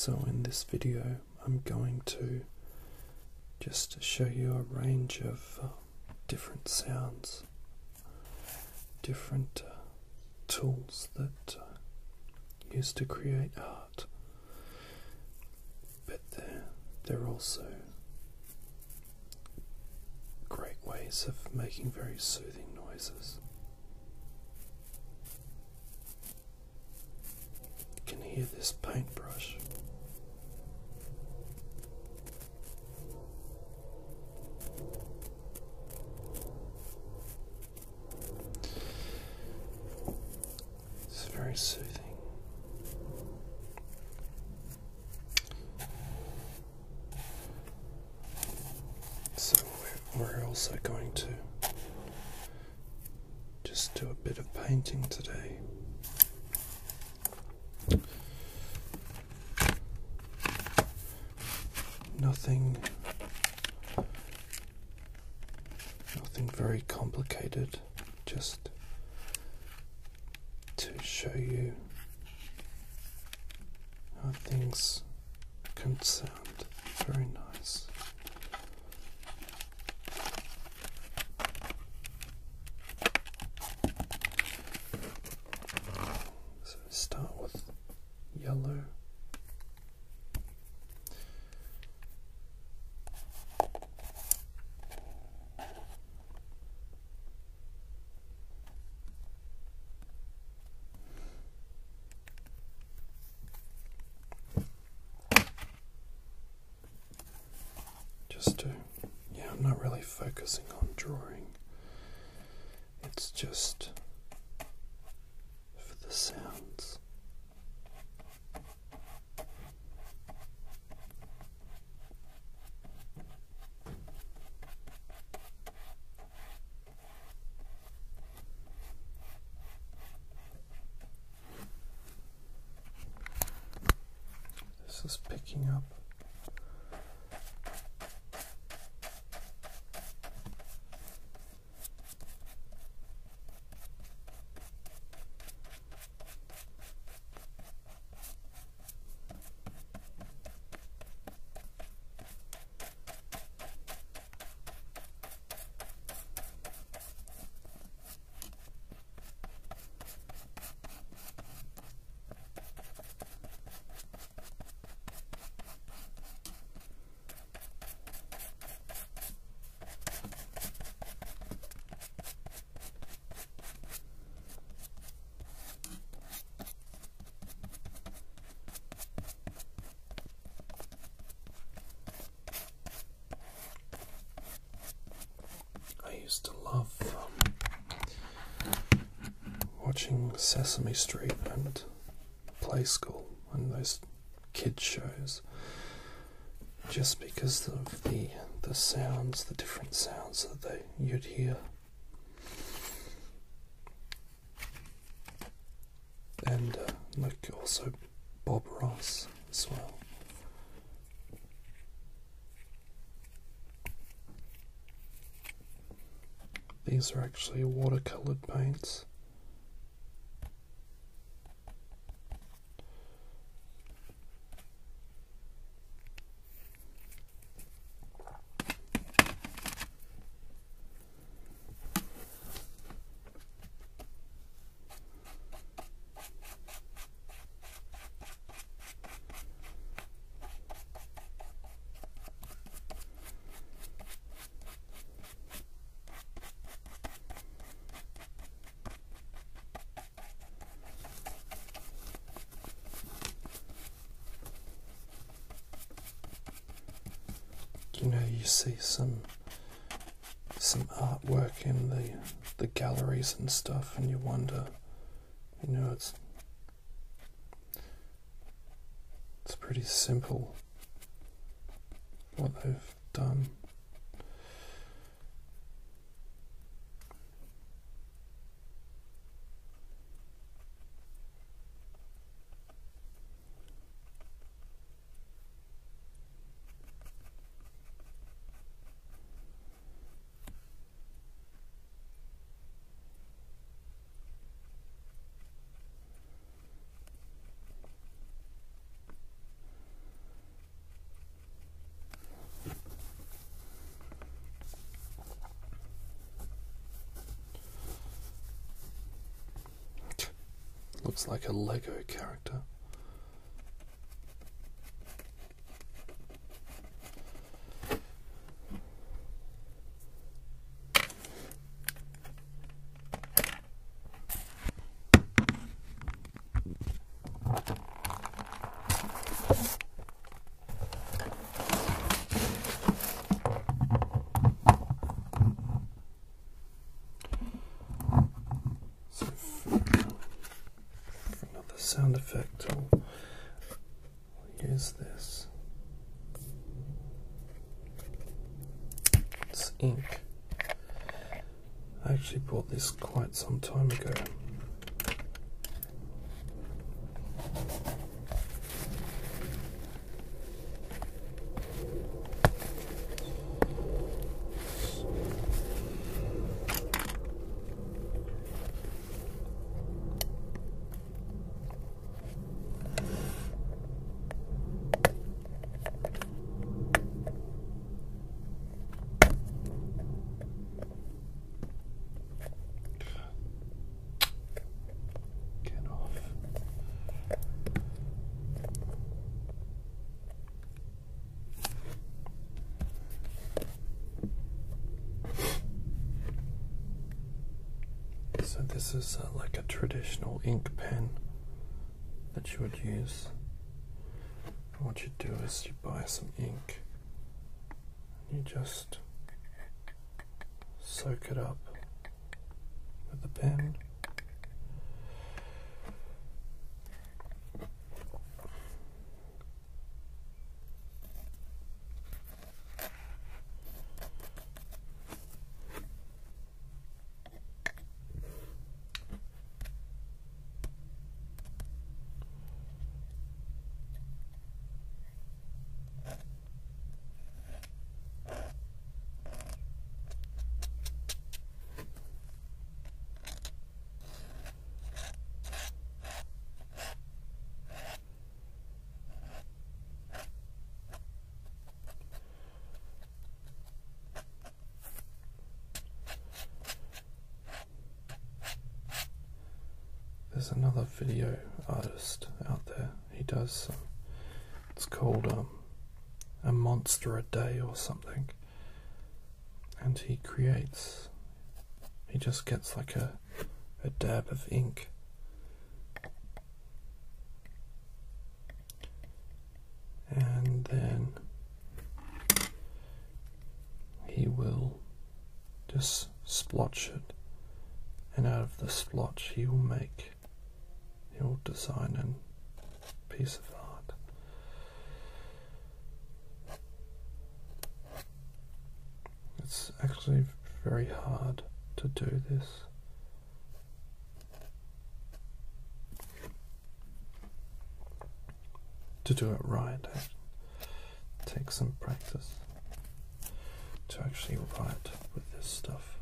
So, in this video, I'm going to just show you a range of uh, different sounds, different uh, tools that uh, used to create art, but they're, they're also great ways of making very soothing noises. You can hear this paintbrush. It's very soothing. So we're, also going to just do a bit of painting today. Nothing nothing very complicated, just show you how things can sound very nice. So start with yellow. Just to, yeah, I'm not really focusing on drawing. It's just for the sounds. This is picking up. I to love um, watching Sesame Street and Play School and those kid shows just because of the the sounds, the different sounds that they you'd hear. And uh, like also Bob Ross as well. These are actually watercolored paints. You know you see some some artwork in the the galleries and stuff and you wonder you know it's it's pretty simple what they've done It's like a Lego character. So for, for another sound effect, I'll use this. It's ink. I actually bought this quite some time ago. This is uh, like a traditional ink pen that you would use. And what you do is you buy some ink and you just soak it up with the pen. There's another video artist out there. He does some. It's called um, a monster a day or something, and he creates. He just gets like a a dab of ink. And then he will just splotch it and out of the splotch he will make he'll design a piece of art it's actually very hard to do this. To do it right eh? it takes some practice to actually write with this stuff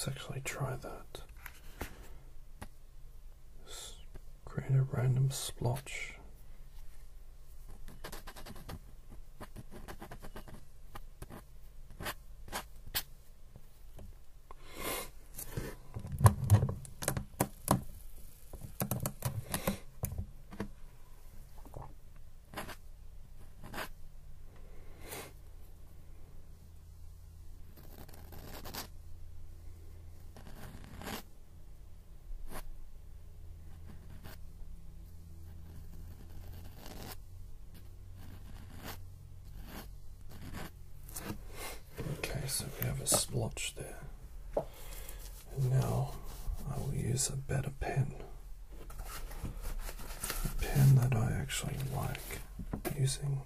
Let's actually try that. Create a random splotch. Okay, so we have a splotch there. And now I will use a better pen. A pen that I actually like using.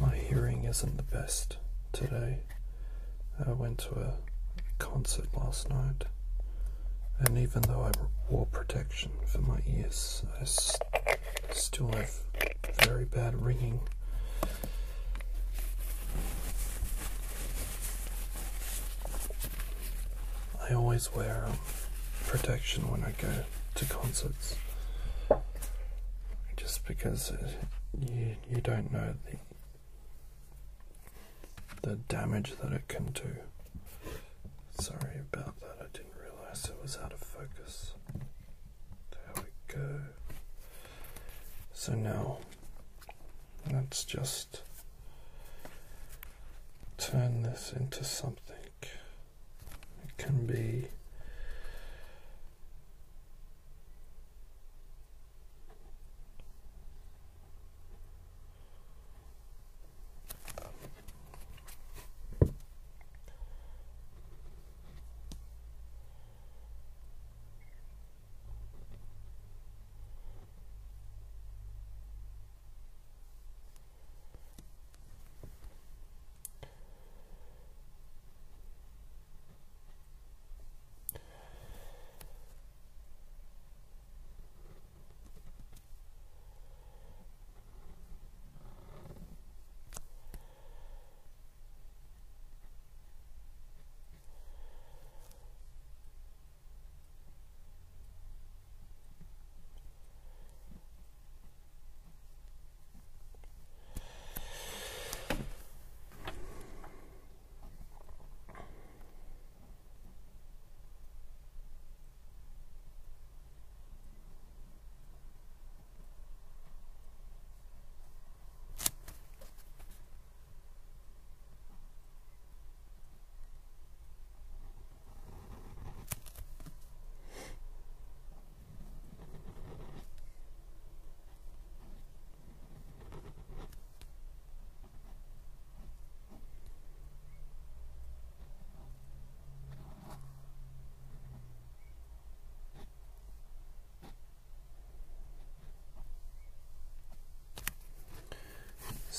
My hearing isn't the best today. I went to a concert last night, and even though I wore protection for my ears, I still have very bad ringing. I always wear um, protection when I go to concerts, just because uh, you you don't know the the damage that it can do. Sorry about that. I didn't realize it was out of focus. There we go. So now let's just turn this into something. It can be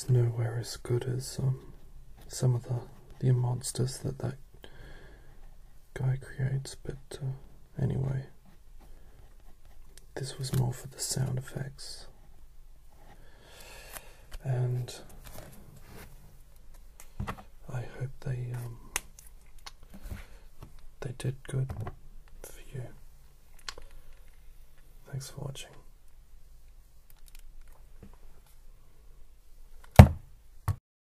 nowhere as good as um, some of the the monsters that that guy creates. But uh, anyway, this was more for the sound effects, and I hope they um, they did good for you. Thanks for watching.